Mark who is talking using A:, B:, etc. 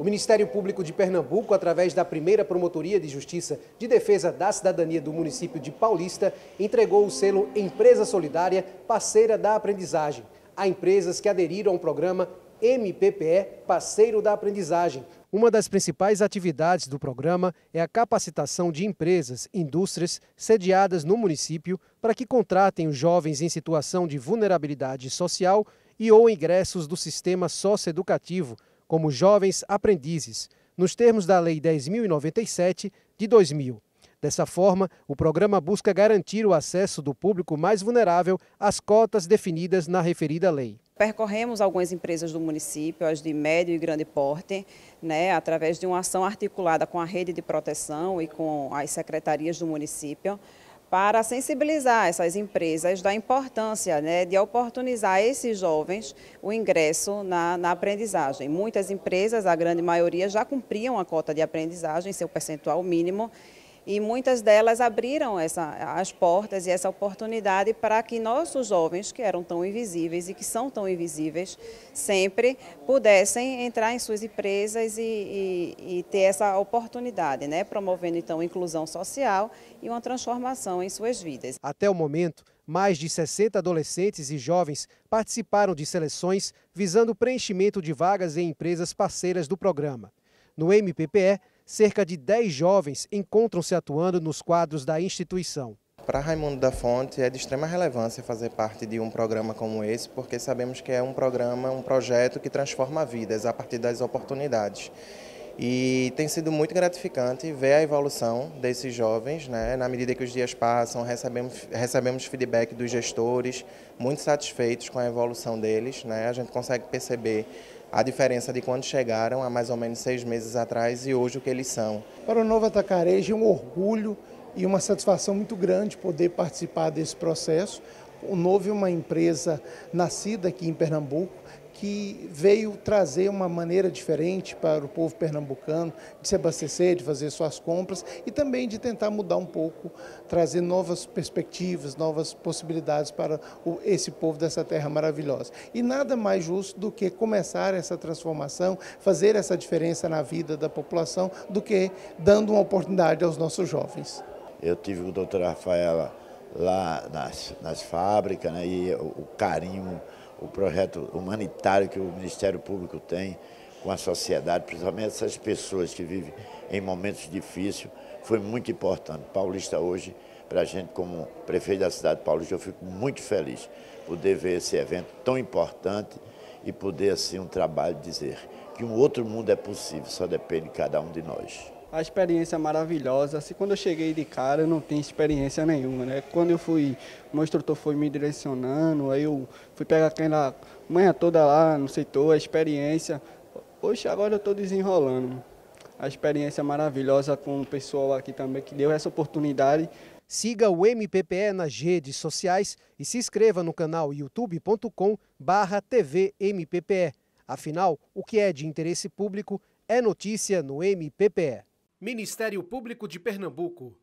A: O Ministério Público de Pernambuco, através da primeira Promotoria de Justiça de Defesa da Cidadania do município de Paulista, entregou o selo Empresa Solidária Parceira da Aprendizagem a empresas que aderiram ao programa MPPE Parceiro da Aprendizagem. Uma das principais atividades do programa é a capacitação de empresas, indústrias sediadas no município para que contratem os jovens em situação de vulnerabilidade social e ou ingressos do sistema socioeducativo, como jovens aprendizes, nos termos da Lei 10.097 de 2000. Dessa forma, o programa busca garantir o acesso do público mais vulnerável às cotas definidas na referida lei.
B: Percorremos algumas empresas do município, as de médio e grande porte, né, através de uma ação articulada com a rede de proteção e com as secretarias do município, para sensibilizar essas empresas da importância né, de oportunizar esses jovens o ingresso na, na, aprendizagem. Muitas empresas, a grande maioria, já cumpriam a cota de aprendizagem, seu percentual mínimo, e muitas delas abriram essa, as portas e essa oportunidade para que nossos jovens, que eram tão invisíveis e que são tão invisíveis, sempre pudessem entrar em suas empresas e, e, e ter essa oportunidade, né? promovendo então inclusão social e uma transformação em suas vidas.
A: Até o momento, mais de 60 adolescentes e jovens participaram de seleções visando o preenchimento de vagas em empresas parceiras do programa. No MPPE, cerca de 10 jovens encontram-se atuando nos quadros da instituição.
C: Para Raimundo da Fonte é de extrema relevância fazer parte de um programa como esse, porque sabemos que é um programa, um projeto que transforma vidas a partir das oportunidades. E tem sido muito gratificante ver a evolução desses jovens, né? na medida que os dias passam, recebemos, recebemos feedback dos gestores, muito satisfeitos com a evolução deles. Né? A gente consegue perceber a diferença de quando chegaram há mais ou menos seis meses atrás e hoje o que eles são.
D: Para o Novo Atacarejo é um orgulho e uma satisfação muito grande poder participar desse processo. O Novo é uma empresa nascida aqui em Pernambuco, que veio trazer uma maneira diferente para o povo pernambucano de se abastecer, de fazer suas compras e também de tentar mudar um pouco, trazer novas perspectivas, novas possibilidades para esse povo dessa terra maravilhosa. E nada mais justo do que começar essa transformação, fazer essa diferença na vida da população, do que dando uma oportunidade aos nossos jovens.
E: Eu tive com o doutor Rafaela lá nas, nas fábricas né, e o, o carinho o projeto humanitário que o Ministério Público tem com a sociedade, principalmente essas pessoas que vivem em momentos difíceis, foi muito importante. Paulista hoje, para a gente como prefeito da cidade de Paulista, eu fico muito feliz poder ver esse evento tão importante e poder, assim, um trabalho dizer que um outro mundo é possível, só depende de cada um de nós
F: a experiência maravilhosa. Assim, quando eu cheguei de cara, eu não tinha experiência nenhuma, né? Quando eu fui, o meu instrutor foi me direcionando, aí eu fui pegar aquela manhã toda lá no setor, a experiência. Hoje agora eu estou desenrolando. A experiência maravilhosa com o pessoal aqui também que deu essa oportunidade.
A: Siga o MPPE nas redes sociais e se inscreva no canal youtube.com barra TVMPPE. Afinal, o que é de interesse público é notícia no MPPE. Ministério Público de Pernambuco.